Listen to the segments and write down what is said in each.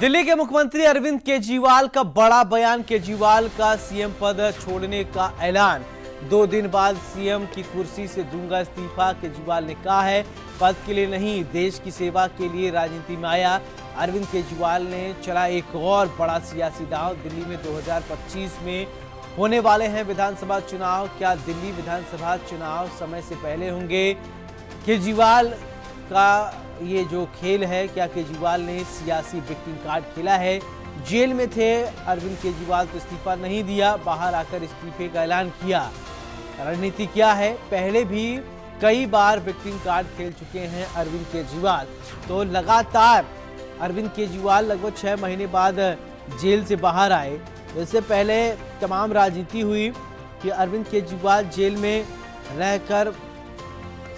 दिल्ली के मुख्यमंत्री अरविंद केजरीवाल का बड़ा बयान। केजरीवाल का सीएम पद छोड़ने का ऐलान। दो दिन बाद सीएम की कुर्सी से दूँगा इस्तीफा, केजरीवाल ने कहा है। पद के लिए नहीं, देश की सेवा के लिए राजनीति में आया। अरविंद केजरीवाल ने चला एक और बड़ा सियासी दांव। दिल्ली में 2025 में होने वाले हैं विधानसभा चुनाव। क्या दिल्ली विधानसभा चुनाव समय से पहले होंगे? केजरीवाल का ये जो खेल है, क्या केजरीवाल ने सियासी विक्टिंग कार्ड खेला है? जेल में थे, अरविंद केजरीवाल को इस्तीफा नहीं दिया, बाहर आकर इस्तीफे का ऐलान किया। रणनीति क्या है? पहले भी कई बार विक्टिंग कार्ड खेल चुके हैं अरविंद केजरीवाल। तो लगातार अरविंद केजरीवाल लगभग छः महीने बाद जेल से बाहर आए। इससे पहले तमाम राजनीति हुई कि अरविंद केजरीवाल जेल में रहकर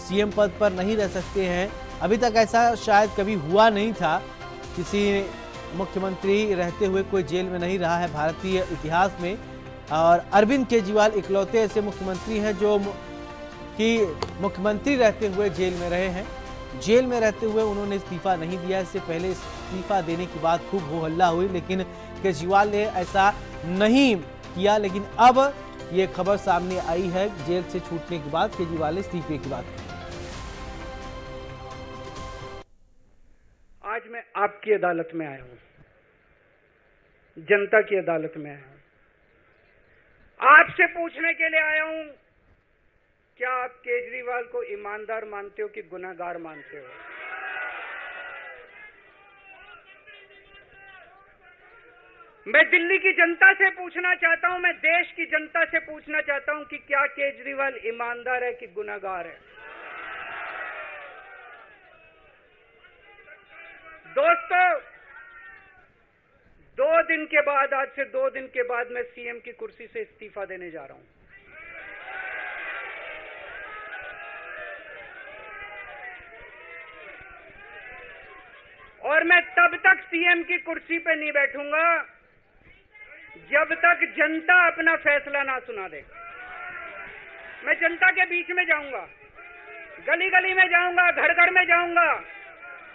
सीएम पद पर नहीं रह सकते हैं। अभी तक ऐसा शायद कभी हुआ नहीं था, किसी मुख्यमंत्री रहते हुए कोई जेल में नहीं रहा है भारतीय इतिहास में। और अरविंद केजरीवाल इकलौते ऐसे मुख्यमंत्री हैं जो कि मुख्यमंत्री रहते हुए जेल में रहे हैं। जेल में रहते हुए उन्होंने इस्तीफा नहीं दिया, इससे पहले इस्तीफा देने की बात खूब हो हल्ला हुई, लेकिन केजरीवाल ने ऐसा नहीं किया, लेकिन अब ये खबर सामने आई है, जेल से छूटने के बाद केजरीवाल ने इस्तीफे की बात की। आपकी अदालत में आया हूँ। जनता की अदालत में आया हूँ। आपसे पूछने के लिए आया हूँ, क्या आप केजरीवाल को ईमानदार मानते हो कि गुनाहगार मानते हो? मैं दिल्ली की जनता से पूछना चाहता हूँ, मैं देश की जनता से पूछना चाहता हूँ कि क्या केजरीवाल ईमानदार है कि गुनाहगार है? दोस्तों, दो दिन के बाद, आज से दो दिन के बाद मैं सीएम की कुर्सी से इस्तीफा देने जा रहा हूँ। और मैं तब तक सीएम की कुर्सी पे नहीं बैठूँगा जब तक जनता अपना फैसला ना सुना दे। मैं जनता के बीच में जाऊँगा गली गली में जाऊँगा घर घर में जाऊँगा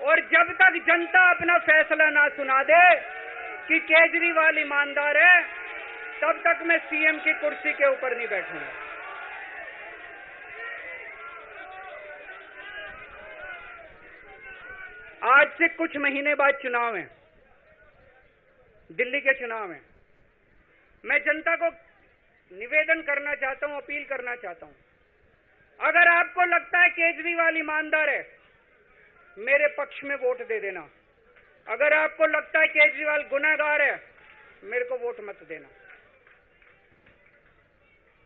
और जब तक जनता अपना फैसला ना सुना दे कि केजरीवाल ईमानदार है, तब तक मैं सीएम की कुर्सी के ऊपर नहीं बैठूँगा। आज से कुछ महीने बाद चुनाव है। दिल्ली के चुनाव है। मैं जनता को निवेदन करना चाहता हूँ, अपील करना चाहता हूँ। अगर आपको लगता है केजरीवाल ईमानदार है मेरे पक्ष में वोट दे देना। अगर आपको लगता है केजरीवाल गुनाहगार है, मेरे को वोट मत देना।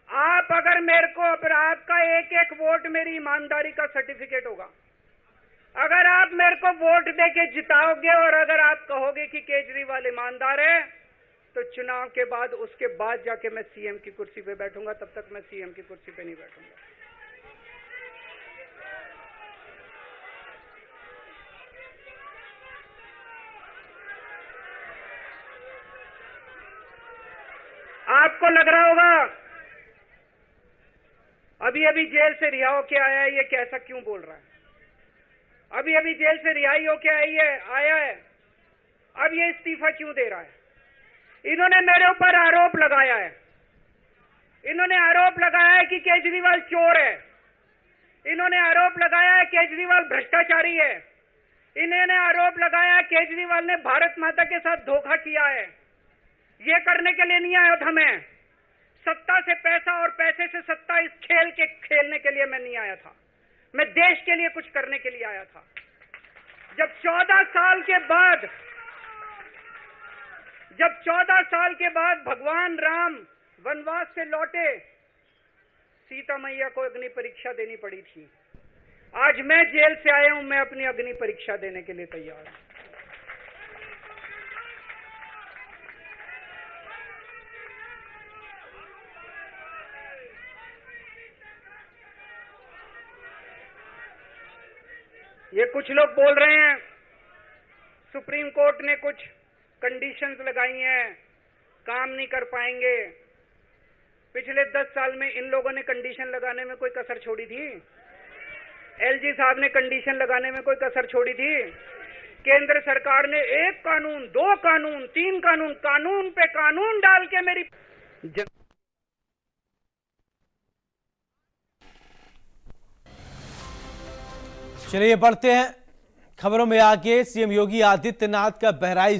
आप अगर मेरे को अगर आपका एक एक वोट मेरी ईमानदारी का सर्टिफिकेट होगा। अगर आप मेरे को वोट दे के जिताओगे और अगर आप कहोगे कि केजरीवाल ईमानदार है तो चुनाव के बाद उसके बाद जाके मैं सीएम की कुर्सी पे बैठूँगा, तब तक मैं सीएम की कुर्सी पे नहीं बैठूँगा। आपको लग रहा होगा अभी अभी जेल से रिहा होके आया है, ये कैसा क्यों बोल रहा है? अभी अभी जेल से रिहाई होके आई है, आया है, अब ये इस्तीफा क्यों दे रहा है? इन्होंने मेरे ऊपर आरोप लगाया है। इन्होंने आरोप लगाया है कि केजरीवाल चोर है। इन्होंने आरोप लगाया है केजरीवाल भ्रष्टाचारी है। इन्होंने आरोप लगाया केजरीवाल ने भारत माता के साथ धोखा किया है। ये करने के लिए नहीं आया था मैं। सत्ता से पैसा और पैसे से सत्ता इस खेल के खेलने के लिए मैं नहीं आया था। मैं देश के लिए कुछ करने के लिए आया था। जब चौदह साल के बाद, जब चौदह साल के बाद भगवान राम वनवास से लौटे, सीता मैया को अग्नि परीक्षा देनी पड़ी थी। आज मैं जेल से आया हूँ, मैं अपनी अग्नि परीक्षा देने के लिए तैयार हूँ। ये कुछ लोग बोल रहे हैं, सुप्रीम कोर्ट ने कुछ कंडीशंस लगाई हैं, काम नहीं कर पाएँगे। पिछले दस साल में इन लोगों ने कंडीशन लगाने में कोई कसर छोड़ी थी? एलजी साहब ने कंडीशन लगाने में कोई कसर छोड़ी थी? केंद्र सरकार ने एक कानून, दो कानून, तीन कानून कानून पे कानून डाल के मेरी चलिए बढ़ते हैं खबरों में आगे सीएम योगी आदित्यनाथ का बहराइच